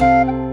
Música